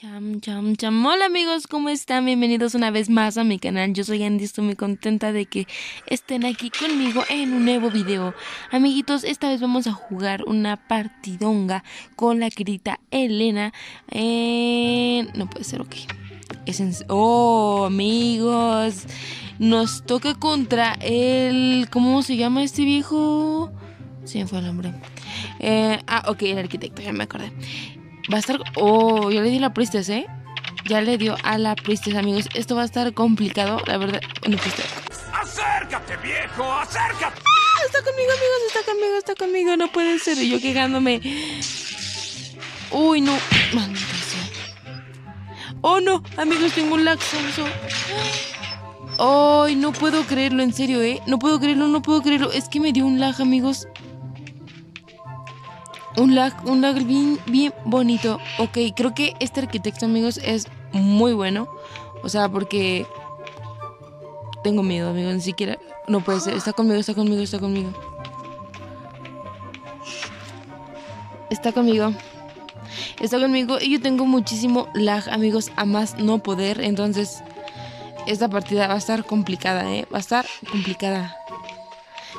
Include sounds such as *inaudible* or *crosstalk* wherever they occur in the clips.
Cham, cham, cham. Hola amigos, ¿cómo están? Bienvenidos una vez más a mi canal. Yo soy Andy, estoy muy contenta de que estén aquí conmigo en un nuevo video. Amiguitos, esta vez vamos a jugar una partidonga con la querida Elena. Eh, no puede ser, ok. Oh, amigos. Nos toca contra el... ¿Cómo se llama este viejo? Sí, fue el nombre. Eh, ah, ok, el arquitecto, ya me acordé. Va a estar... Oh, ya le di la Priestess, ¿eh? Ya le dio a la Priestess, amigos. Esto va a estar complicado, la verdad. No, pues, ¡Acércate, viejo! ¡Acércate! ¡Ah! Está conmigo, amigos, está conmigo, está conmigo. No puede ser. Y yo quejándome. Uy, no. Maldita sea. Oh, no. Amigos, tengo un laxoso. Ay, no puedo creerlo, en serio, ¿eh? No puedo creerlo, no puedo creerlo. Es que me dio un lag, amigos. Un lag, un lag bien, bien bonito. Ok, creo que este arquitecto, amigos, es muy bueno. O sea, porque tengo miedo, amigos. Ni siquiera. No puede ser. Está conmigo, está conmigo, está conmigo. Está conmigo. Está conmigo. Y yo tengo muchísimo lag, amigos, a más no poder. Entonces, esta partida va a estar complicada, ¿eh? Va a estar complicada.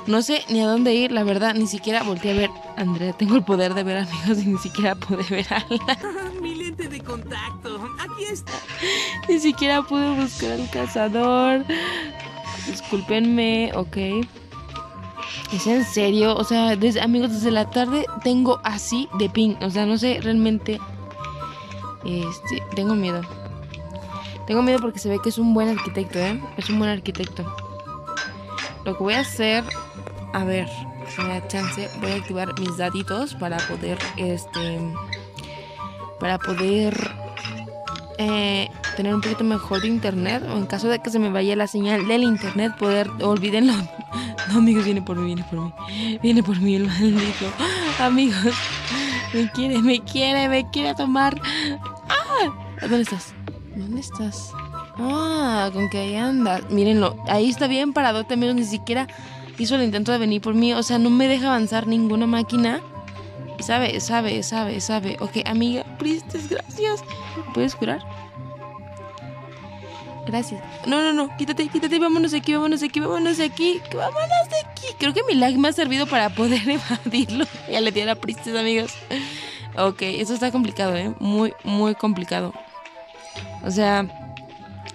No sé ni a dónde ir, la verdad, ni siquiera volteé a ver. Andrea, tengo el poder de ver amigos y ni siquiera pude ver a. *laughs* Mi lente de contacto. Aquí está. *laughs* Ni siquiera pude buscar al cazador. Discúlpenme, ok. ¿Es en serio? O sea, desde, amigos, desde la tarde tengo así de ping. O sea, no sé realmente. Este, tengo miedo. Tengo miedo porque se ve que es un buen arquitecto, ¿eh? Es un buen arquitecto. Lo que voy a hacer, a ver, si me da chance, voy a activar mis daditos para poder, este, para poder eh, tener un poquito mejor de internet o en caso de que se me vaya la señal del internet, poder, olvídenlo. *laughs* No, amigos, viene por mí, viene por mí, viene por mí el maldito. *laughs* Amigos, me quiere, me quiere, me quiere tomar. ¡Ah! ¿Dónde estás? ¿Dónde estás? Ah, con que ahí anda. Mírenlo, ahí está bien parado amigos. Ni siquiera hizo el intento de venir por mí. O sea, no me deja avanzar ninguna máquina. Sabe, sabe, sabe, sabe. Ok, amiga, Pristes, gracias. ¿Me ¿Puedes curar? Gracias. No, no, no, quítate, quítate, vámonos de aquí, vámonos de aquí, vámonos de aquí, vámonos de aquí. Creo que mi lag me ha servido para poder *laughs* evadirlo. Ya le di a la Pristes, amigos. Ok, eso está complicado, ¿eh? Muy, muy complicado. O sea,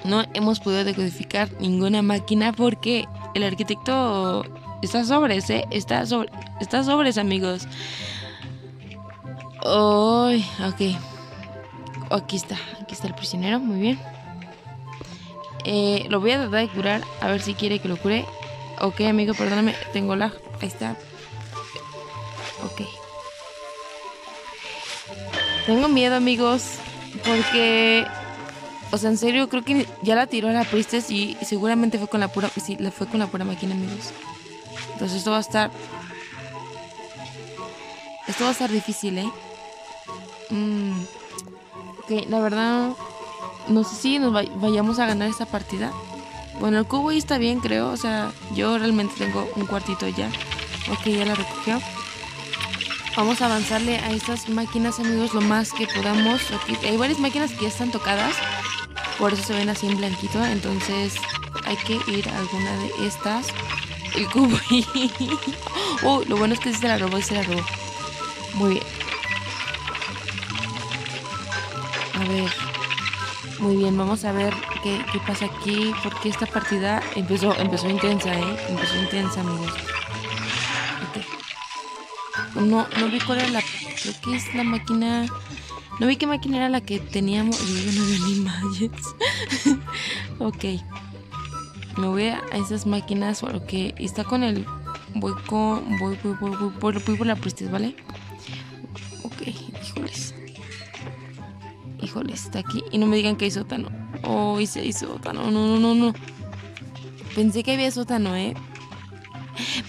no hemos podido decodificar ninguna máquina porque el arquitecto está sobres, ¿eh? Está sobre, sobres, amigos. Ok. Aquí está, aquí está el prisionero, muy bien. Eh, lo voy a tratar de curar, a ver si quiere que lo cure. Ok, amigo, perdóname, tengo lag. Ahí está. Ok. Tengo miedo, amigos, porque o sea, en serio, creo que ya la tiró la Priestess y seguramente fue con la pura. Sí, la fue con la pura máquina, amigos. Entonces esto va a estar. Esto va a estar difícil, ¿eh? Mm. Ok, la verdad. No sé si nos vayamos a ganar esta partida. Bueno, el cubo ahí está bien, creo. O sea, yo realmente tengo un cuartito ya. Ok, ya la recogió. Vamos a avanzarle a estas máquinas, amigos, lo más que podamos. Aquí hay varias máquinas que ya están tocadas. Por eso se ven así en blanquito. Entonces hay que ir a alguna de estas. El cubo. *laughs* oh, lo bueno es que se la robó y se la robó. Muy bien. A ver. Muy bien, vamos a ver qué, pasa aquí. Porque esta partida empezó, empezó intensa, ¿eh? Empezó intensa, amigos. Ok. No, no vi cuál era la... Creo que es la máquina... No vi qué máquina era la que teníamos. Yo no veo ni imágenes. *laughs* ok. Me voy a esas máquinas. Ok. Está con el. Voy con. Voy, voy, voy, voy, voy, por la Priestess, ¿vale? Ok. Híjoles. Híjoles, está aquí. Y no me digan que hay sótano. Oh, hice hay sótano. No, no, no, no. Pensé que había sótano, ¿eh?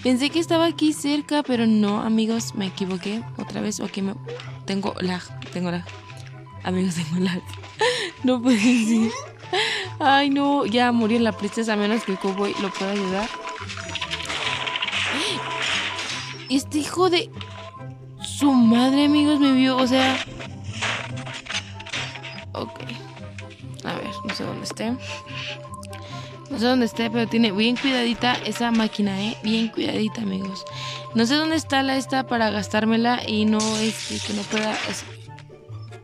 Pensé que estaba aquí cerca, pero no, amigos, me equivoqué. Otra vez, ok, me... tengo lag, tengo lag. Amigos, tengo lag. *laughs* No puede ser. Ay, no, ya murió la princesa a menos que el cowboy lo pueda ayudar. Este hijo de su madre, amigos, me vio, o sea. Ok. A ver, no sé dónde esté. No sé dónde esté, pero tiene bien cuidadita esa máquina, ¿eh? Bien cuidadita, amigos. No sé dónde está la esta para gastármela y no, este, que no pueda...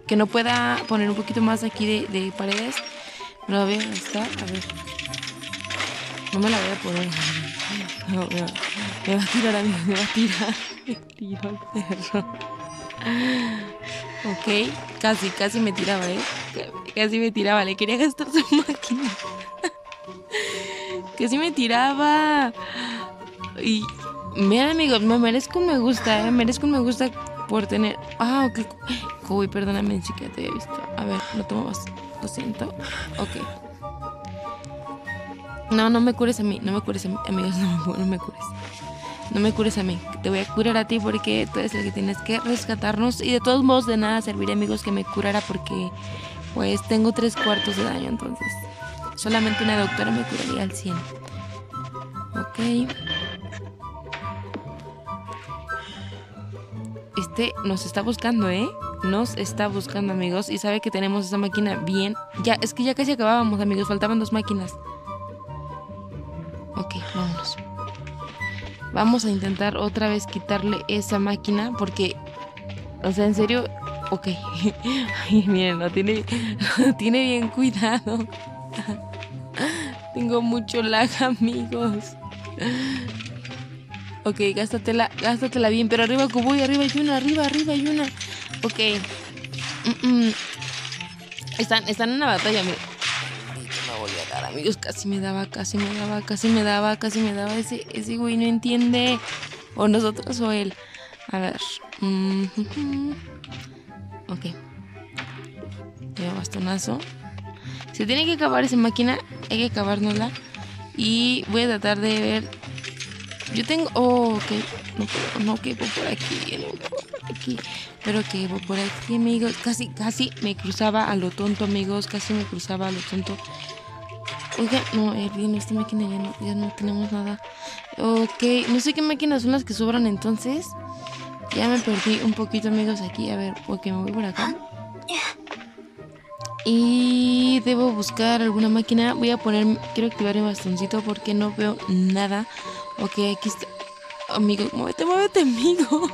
que no pueda poner un poquito más aquí de, de paredes. Pero a ver, está, a ver. No me la voy a poner. No, va, me va a tirar, amigo, me va a tirar. *laughs* Me tiró el perro. Ok, casi, casi me tiraba, ¿eh? Casi me tiraba, le quería gastar su *laughs* máquina. casi me tiraba. Y vean, amigos, me merezco un me gusta, ¿eh? Merezco un me gusta por tener. Ah, ok. Uy, perdóname, chica, te había visto. A ver, no tomo más. Lo siento. Ok. No, no me cures a mí, no me cures a mí, amigos, *laughs* no, no me cures. No me cures a mí, te voy a curar a ti porque tú eres el que tienes que rescatarnos y de todos modos de nada serviría amigos que me curara porque pues tengo tres cuartos de daño entonces solamente una doctora me curaría al 100. Ok. Este nos está buscando, ¿eh? Nos está buscando amigos y sabe que tenemos esa máquina bien. Ya, es que ya casi acabábamos amigos, faltaban dos máquinas. Ok, vámonos. Vamos a intentar otra vez quitarle esa máquina porque, o sea, en serio, ok. *laughs* Ay, miren, no tiene, tiene bien cuidado. *laughs* Tengo mucho lag, amigos. Ok, gástatela, gástatela bien, pero arriba Kuboy, arriba hay una, arriba, arriba hay una. Ok. Están, están en una batalla, miren amigos, casi me daba, casi me daba, casi me daba, casi me daba. Ese, ese güey no entiende. O nosotros o él. A ver. *laughs* Ok. Llevo bastonazo. Se tiene que acabar esa máquina. Hay que acabárnosla. Y voy a tratar de ver. Yo tengo. Oh, ok. No, no que por aquí. No, por aquí. Pero que por aquí, amigos. Casi, casi me cruzaba a lo tonto, amigos. Casi me cruzaba a lo tonto. Oiga, no, eh, bien, esta máquina ya no, ya no tenemos nada. Ok, no sé qué máquinas son las que sobran entonces. Ya me perdí un poquito, amigos, aquí. A ver, ok, me voy por acá. Y debo buscar alguna máquina. Voy a poner, quiero activar mi bastoncito porque no veo nada. Ok, aquí está. Amigo, muévete, muévete, amigo. *laughs*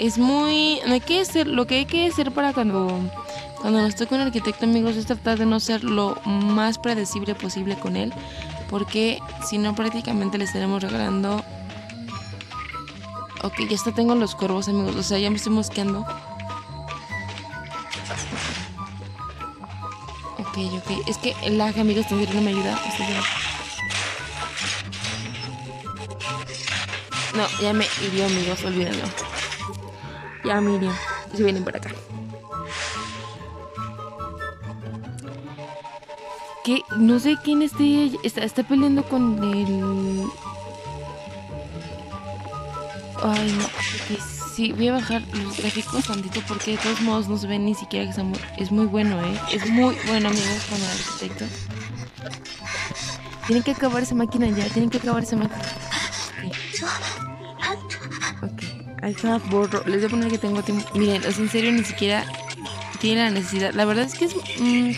es muy... hay que hacer, lo que hay que hacer para cuando cuando nos toca un arquitecto, amigos, es tratar de no ser lo más predecible posible con él, porque si no, prácticamente le estaremos regalando. Ok, ya está, tengo los cuervos, amigos, o sea, ya me estoy mosqueando. Es que el lag, amigos, también no me ayuda. No, ya me hirió, amigos, olvídenlo. Ya me hirió. Se vienen por acá. no sé quién esté está, está peleando con el ay no sí voy a bajar los gráficos tantito porque de todos modos no se ven ni siquiera que es muy bueno eh es muy bueno amigos con el arquitecto tienen que acabar esa máquina ya tienen que acabar esa máquina ok, ahí está borro les voy a poner que tengo tiempo miren en serio ni siquiera tiene la necesidad la verdad es que es mm,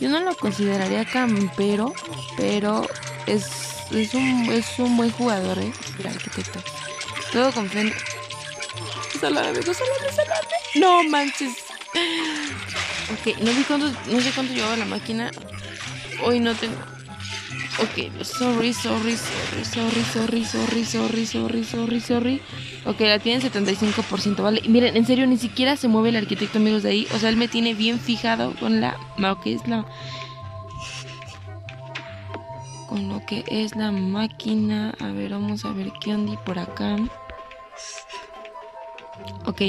yo no lo consideraría campero, pero es, es, un, es un buen jugador, ¿eh? El arquitecto. Todo con fe. Salame, salame. No manches. Ok, no sé cuánto, no sé cuánto llevaba la máquina. Hoy no tengo. Ok, sorry, sorry, sorry, sorry, sorry, sorry, sorry, sorry, sorry, sorry. Ok, la tiene 75%, ¿vale? miren, en serio, ni siquiera se mueve el arquitecto, amigos, de ahí. O sea, él me tiene bien fijado con la... Lo es la... Con lo que es la máquina. A ver, vamos a ver qué onda por acá. Ok.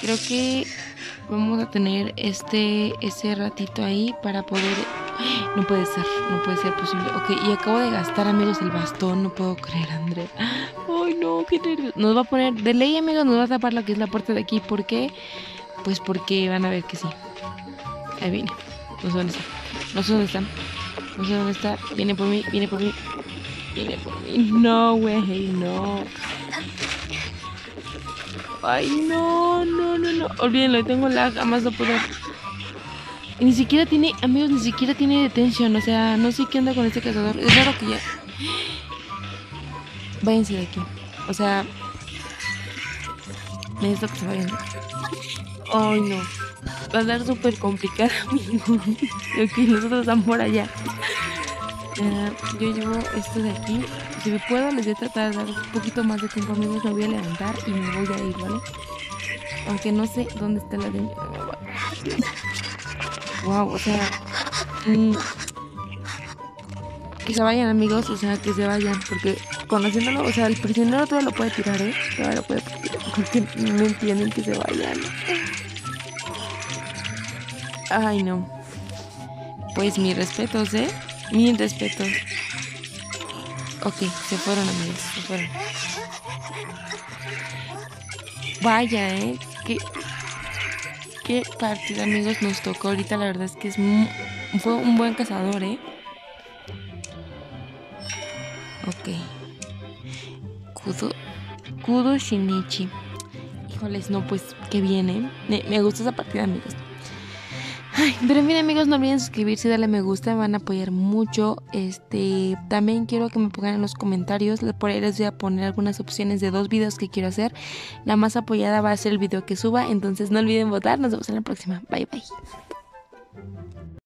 Creo que vamos a tener este ese ratito ahí para poder no puede ser, no puede ser posible. Ok, y acabo de gastar, amigos, el bastón. No puedo creer, André. Ay, no, qué nervios. Nos va a poner, de ley, amigos, nos va a tapar lo que es la puerta de aquí. ¿Por qué? Pues porque van a ver que sí. Ahí viene. No sé dónde está. No sé dónde están. No sé dónde está. Viene por mí, viene por mí. Viene por mí. No, güey, no. Ay, no, no, no, no. Olvídenlo, tengo lag, jamás no puedo. Y ni siquiera tiene, amigos, ni siquiera tiene detención. O sea, no sé qué onda con este cazador. Es raro que ya. Váyanse de aquí. O sea, necesito que se vayan. Ay, no. Va a estar súper complicado, *laughs* amigos. ok, nosotros estamos por allá. Uh, yo llevo esto de aquí. Si me puedo, les voy a tratar de dar un poquito más de tiempo, amigos. Me voy a levantar y me voy a ir, ¿vale? Aunque no sé dónde está la de. Wow, o sea. Mmm, que se vayan, amigos. O sea, que se vayan. Porque conociéndolo, o sea, el prisionero todo lo puede tirar, ¿eh? Todo lo puede tirar. Porque no entienden que se vayan. Ay, no. Pues mis respetos, ¿eh? Mis respetos. Ok, se fueron amigos, se fueron. Vaya, ¿eh? ¿Qué, qué partida, amigos, nos tocó ahorita. La verdad es que es fue un buen cazador, ¿eh? Ok. Kudo, Kudo Shinichi. Híjoles, no, pues, que viene. Me, me gusta esa partida, amigos. Ay, pero en amigos, no olviden suscribirse darle me gusta, me van a apoyar mucho. Este, también quiero que me pongan en los comentarios, por ahí les voy a poner algunas opciones de dos videos que quiero hacer. La más apoyada va a ser el video que suba, entonces no olviden votar, nos vemos en la próxima. Bye bye.